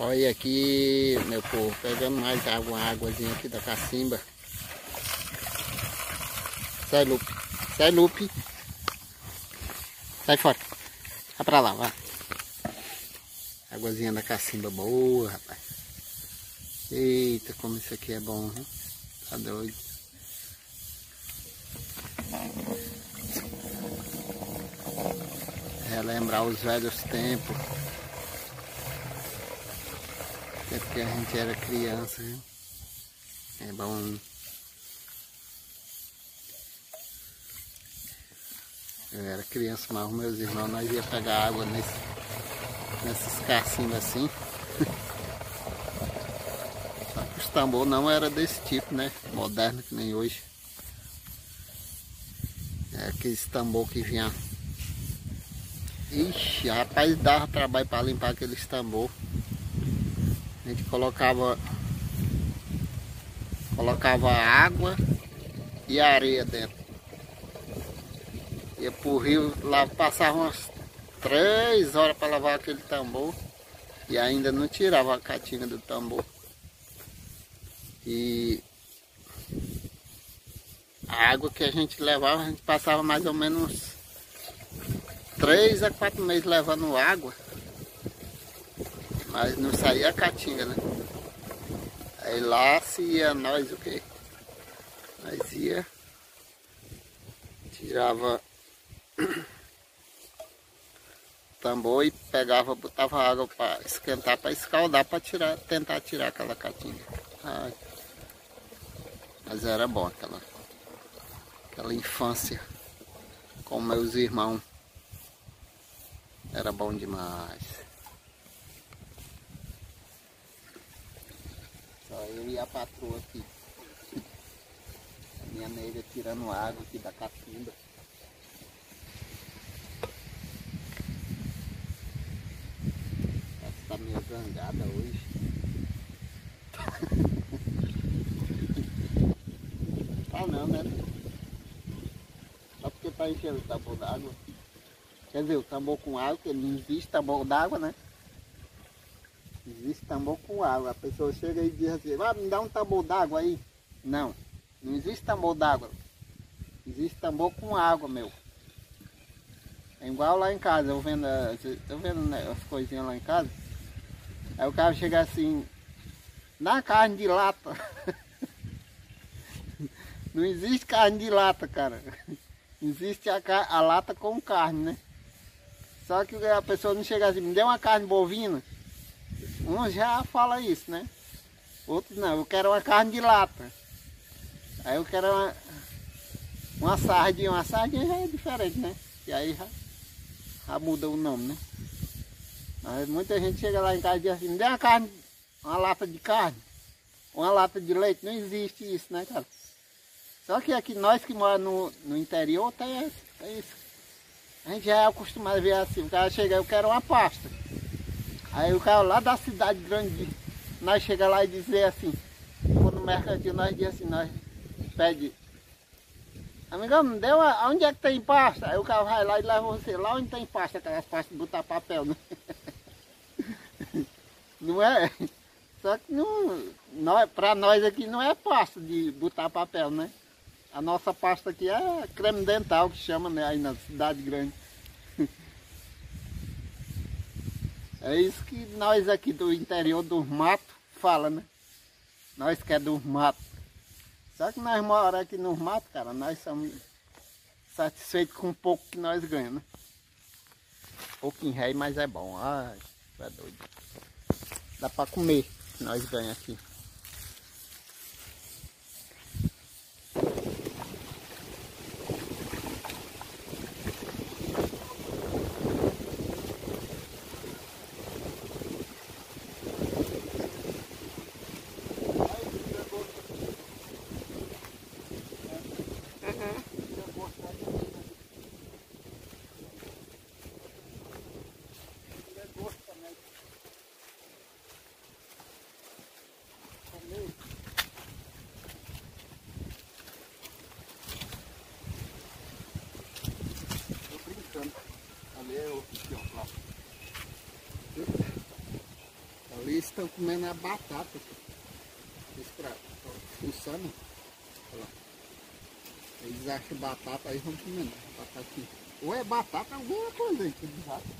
Olha aqui, meu povo, pegando mais água, águazinha aqui da cacimba. Sai, Lupe. Sai, Lupe. Sai fora. Vai pra lá, vai. Águazinha da cacimba boa, rapaz. Eita, como isso aqui é bom, hein? Tá doido. Relembrar os velhos tempos. Tempo que a gente era criança, hein? É bom. Eu era criança, mas meus irmãos nós ia pegar água nesse, nesses cacimbos assim. Só que os tambor não era desse tipo, né? Moderno que nem hoje. É aqueles tambor que vinha. Ixi, rapaz, dava trabalho para limpar aqueles tambor. A gente colocava colocava água e areia dentro. Ia pro rio, lá passava umas três horas para lavar aquele tambor e ainda não tirava a catinga do tambor. E a água que a gente levava, a gente passava mais ou menos três a quatro meses levando água mas não saía a caatinga, né? Aí lá se ia nós o quê? Nós ia, tirava tambor e pegava, botava água para esquentar, para escaldar, para tirar, tentar tirar aquela caatinga. Ai. Mas era bom aquela, aquela infância com meus irmãos. Era bom demais. Eu e a patroa aqui. A minha nega tirando água aqui da cacimba. Ela está meio zangada hoje. tá não, né? Só porque tá enchendo o tambor d'água. Quer dizer, o tambor com água, que não existe tambor d'água, né? Existe tambor com água. A pessoa chega e diz assim, ah, me dá um tambor d'água aí. Não, não existe tambor d'água. Existe tambor com água, meu. É igual lá em casa, eu vendo, eu vendo né, as coisinhas lá em casa. Aí o cara chega assim, na carne de lata. Não existe carne de lata, cara. Existe a, a lata com carne, né? Só que a pessoa não chega assim, me dê uma carne bovina. Uns já fala isso, né? Outros não, eu quero uma carne de lata. Aí eu quero uma, uma sardinha, uma sardinha já é diferente, né? E aí já, já muda o nome, né? Mas muita gente chega lá em casa e diz assim, me dê uma carne, uma lata de carne, uma lata de leite, não existe isso, né, cara? Só que aqui nós que moramos no, no interior tem, tem isso. A gente já é acostumado a ver assim, o cara chega, eu quero uma pasta. Aí o cara lá da cidade grande, nós chega lá e dizer assim, quando no mercadinho nós diz assim, nós pede, amigão, não deu aonde é que tem pasta? Aí o cara vai lá e leva você, lá onde tem pasta, aquelas pastas de botar papel, né? Não é? Só que não, nós, pra nós aqui não é pasta de botar papel, né? A nossa pasta aqui é creme dental que chama, né? Aí na cidade grande. É isso que nós aqui do interior dos matos fala, né? Nós que é dos matos. Só que nós moramos aqui nos matos, cara, nós somos satisfeitos com o pouco que nós ganhamos, né? Pouquinho rei, mas é bom. Ai, é doido. Dá pra comer nós ganhamos aqui. Estão comendo a batata. Escravo. Fuçando. Olha lá. Eles acham batata, aí vão comendo. Batata aqui. Ou é batata, alguma coisa aí que eles acham.